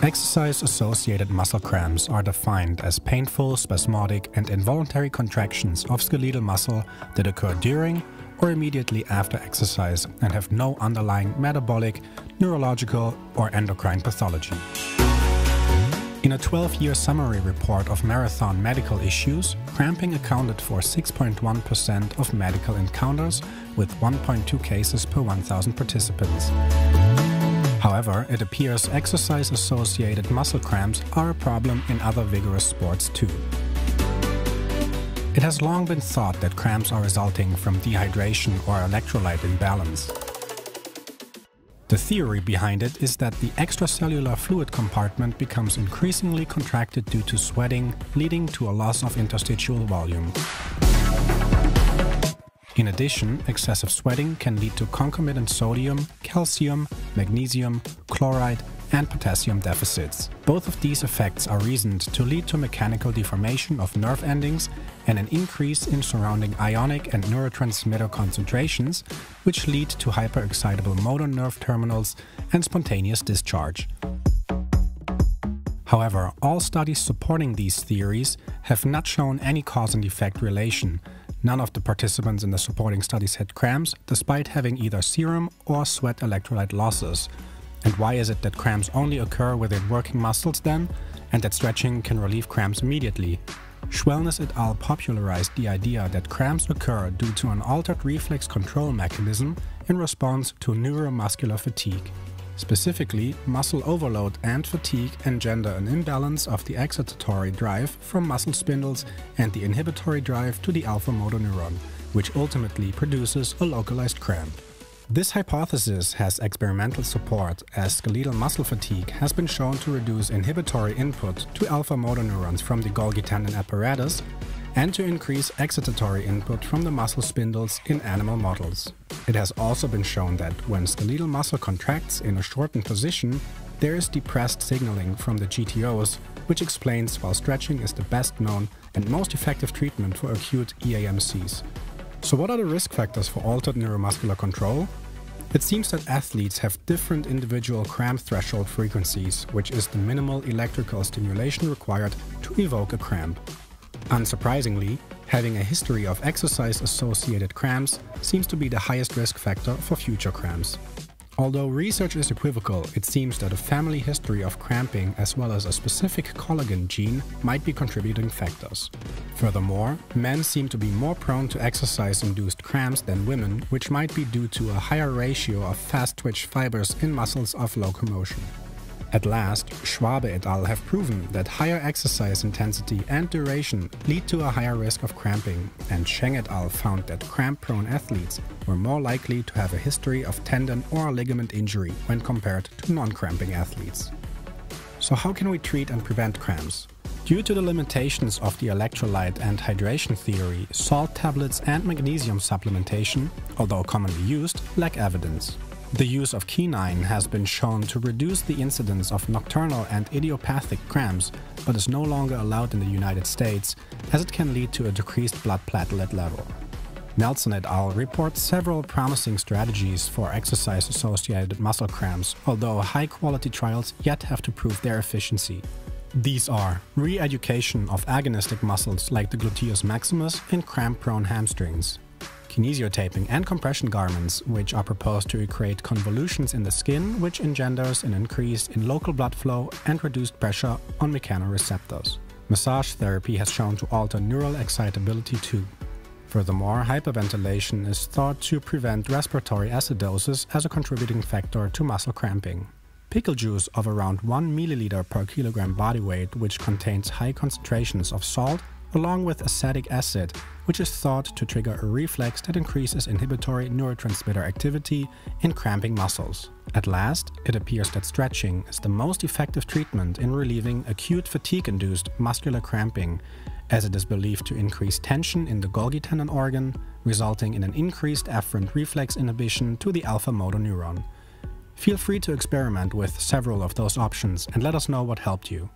Exercise associated muscle cramps are defined as painful, spasmodic, and involuntary contractions of skeletal muscle that occur during or immediately after exercise and have no underlying metabolic, neurological, or endocrine pathology. In a 12 year summary report of marathon medical issues, cramping accounted for 6.1% of medical encounters with 1.2 cases per 1,000 participants. However, it appears exercise associated muscle cramps are a problem in other vigorous sports too. It has long been thought that cramps are resulting from dehydration or electrolyte imbalance. The theory behind it is that the extracellular fluid compartment becomes increasingly contracted due to sweating, leading to a loss of interstitial volume. In addition, excessive sweating can lead to concomitant sodium, calcium, magnesium, chloride, and potassium deficits. Both of these effects are reasoned to lead to mechanical deformation of nerve endings and an increase in surrounding ionic and neurotransmitter concentrations, which lead to hyperexcitable motor nerve terminals and spontaneous discharge. However, all studies supporting these theories have not shown any cause and effect relation. None of the participants in the supporting studies had cramps, despite having either serum or sweat electrolyte losses, and why is it that cramps only occur within working muscles then, and that stretching can relieve cramps immediately? Schwellnus et al. popularized the idea that cramps occur due to an altered reflex control mechanism in response to neuromuscular fatigue. Specifically, muscle overload and fatigue engender an imbalance of the excitatory drive from muscle spindles and the inhibitory drive to the alpha motor neuron, which ultimately produces a localized cramp. This hypothesis has experimental support as skeletal muscle fatigue has been shown to reduce inhibitory input to alpha motor neurons from the Golgi tendon apparatus and to increase excitatory input from the muscle spindles in animal models. It has also been shown that when skeletal muscle contracts in a shortened position, there is depressed signaling from the GTOs, which explains why stretching is the best known and most effective treatment for acute EAMCs. So, what are the risk factors for altered neuromuscular control? It seems that athletes have different individual cramp threshold frequencies, which is the minimal electrical stimulation required to evoke a cramp. Unsurprisingly, having a history of exercise associated cramps seems to be the highest risk factor for future cramps. Although research is equivocal, it seems that a family history of cramping as well as a specific collagen gene might be contributing factors. Furthermore, men seem to be more prone to exercise-induced cramps than women, which might be due to a higher ratio of fast-twitch fibers in muscles of locomotion. At last, Schwabe et al. have proven that higher exercise intensity and duration lead to a higher risk of cramping, and Shang et al. found that cramp prone athletes were more likely to have a history of tendon or ligament injury when compared to non cramping athletes. So, how can we treat and prevent cramps? Due to the limitations of the electrolyte and hydration theory, salt tablets and magnesium supplementation, although commonly used, lack evidence. The use of quinine has been shown to reduce the incidence of nocturnal and idiopathic cramps, but is no longer allowed in the United States as it can lead to a decreased blood platelet level. Nelson et al. report several promising strategies for exercise associated muscle cramps, although high quality trials yet have to prove their efficiency. These are re education of agonistic muscles like the gluteus maximus in cramp prone hamstrings, kinesiotaping and compression garments, which are proposed to create convolutions in the skin, which engenders an increase in local blood flow and reduced pressure on mechanoreceptors. Massage therapy has shown to alter neural excitability too. Furthermore, hyperventilation is thought to prevent respiratory acidosis as a contributing factor to muscle cramping. Pickle juice of around 1 milliliter per kilogram body weight, which contains high concentrations of salt, along with acetic acid, which is thought to trigger a reflex that increases inhibitory neurotransmitter activity in cramping muscles. At last, it appears that stretching is the most effective treatment in relieving acute fatigue-induced muscular cramping, as it is believed to increase tension in the Golgi tendon organ, resulting in an increased afferent reflex inhibition to the alpha motor neuron. Feel free to experiment with several of those options and let us know what helped you.